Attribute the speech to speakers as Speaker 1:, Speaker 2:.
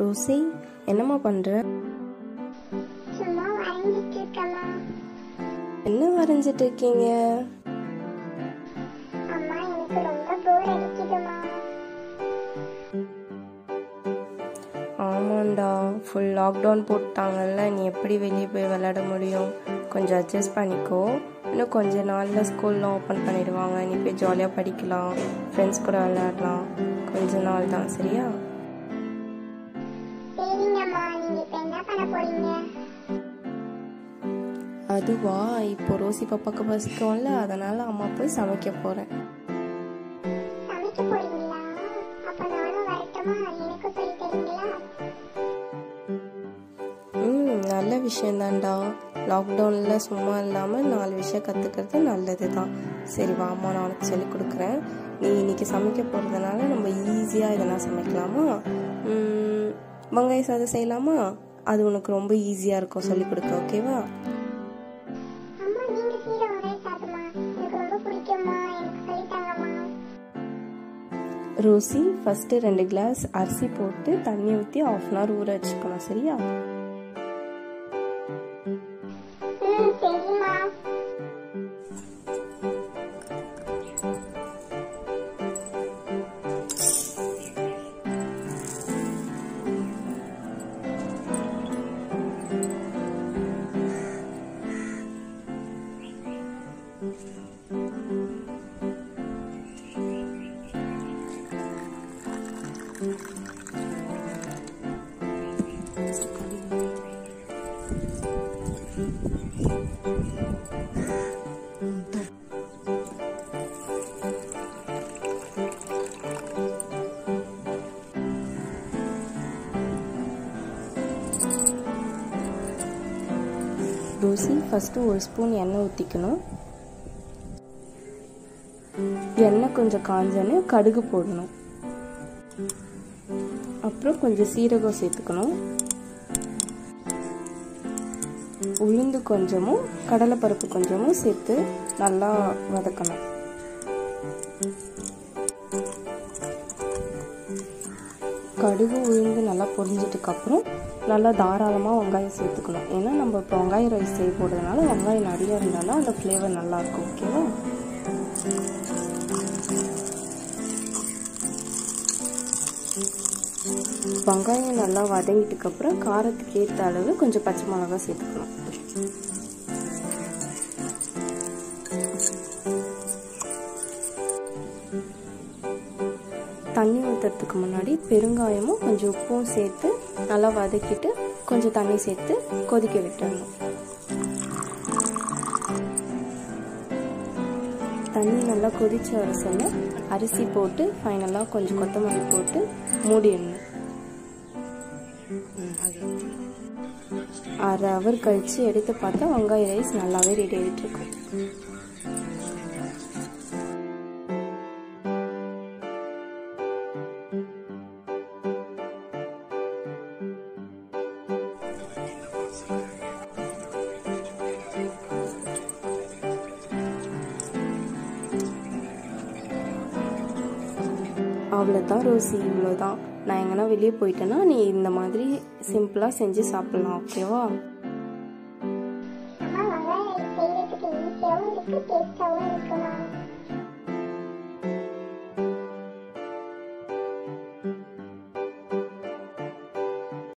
Speaker 1: Rousey என்னம்மா
Speaker 2: இருக்கேம்மா
Speaker 1: என்ன வரைஞ்சிட்டு இருக்கீங்க ஆமாண்டா ஃபுல் லாக்டவுன் போட்டாங்கல்ல நீ எப்படி வெளியே போய் விளையாட முடியும்? கொஞ்சம் அட்ஜஸ்ட் பண்ணிக்கோ. இன்னும் கொஞ்ச நாளில் ஸ்கூல்லாம் ஓப்பன் பண்ணிடுவாங்க. நீ போய் ஜாலியாக படிக்கலாம். ஃப்ரெண்ட்ஸ் கூட விளையாடலாம். கொஞ்ச நாள் தான் சரியா? அதுவா இப்போ ரோசி பாப்பாக்கு பசிக்கும்ல அதனால அம்மா போய் சமைக்க
Speaker 2: தரீங்களா?
Speaker 1: ம் நல்ல விஷயந்தான்டா. லாக்டவுனில் சும்மா இல்லாமல் நாலு விஷயம் கற்றுக்கிறது நல்லது தான் சரி வாம்மா நான் உனக்கு சொல்லிக் கொடுக்குறேன். நீ இன்னைக்கு சமைக்க போகிறதுனால நம்ம ஈஸியாக இதெல்லாம் சமைக்கலாமா? வெங்காய சாதம் செய்யலாமா? அது உனக்கு ரொம்ப ஈஸியாக இருக்கும். சொல்லிக் கொடுக்க ஓகேவா ரோசி ஃபஸ்ட்டு ரெண்டு கிளாஸ் அரிசி போட்டு தண்ணி ஊற்றி ஆஃப் அன் ஹவர் ஊற வச்சுக்கணும் சரியா? ரோசி ஃபஸ்ட்டு ஒரு ஸ்பூன் எண்ணெய் ஊற்றிக்கணும் எண்ணெய் கொஞ்சம் காஞ்சோன்னு கடுகு போடணும் அப்புறம் கொஞ்சம் சீரகம் சேர்த்துக்கணும். உளுந்து கொஞ்சமும் கடலைப்பருப்பு கொஞ்சமும் சேர்த்து நல்லா வதக்கணும். கடுகு உளுந்து நல்லா பொரிஞ்சதுக்கப்புறம் நல்லா தாராளமாக வெங்காயம் சேர்த்துக்கணும். ஏன்னா நம்ம இப்போ வெங்காயம் ரைஸ் செய்ய போடுறதுனால வெங்காயம் நிறைய இருந்தாலும் அந்த ஃப்ளேவர் நல்லாயிருக்கும் ஓகேவா வெங்காயம் நல்லா வதங்கிட்டுக்கு அப்புறம் காரத்துக்கு ஏற்ற அளவு கொஞ்சம் பச்சை மிளகா சேர்த்துக்கணும். தண்ணி ஊற்றுறதுக்கு முன்னாடி பெருங்காயமும் கொஞ்சம் உப்பும் சேர்த்து நல்லா வதக்கிட்டு கொஞ்சம் தண்ணி சேர்த்து கொதிக்க விட்டுறணும். தண்ணி நல்லா கொதிச்சு வர சொல்ல அரிசி போட்டு ஃபைனலாக கொஞ்சம் கொத்தமல்லி போட்டு மூடிடணும். அரை ஹவர் கழித்து எடுத்து பார்த்தா வெங்காய ரைஸ் நல்லாவே ரெடி ஆகிட்டு இருக்கும் அவ்வளோதான் ரோசி இவ்வளோதான் நான் எங்கன்னா வெளியே போயிட்டேன்னா நீ இந்த மாதிரி சிம்பிளாக செஞ்சு சாப்பிட்லாம் ஓகேவா
Speaker 2: இருக்குமா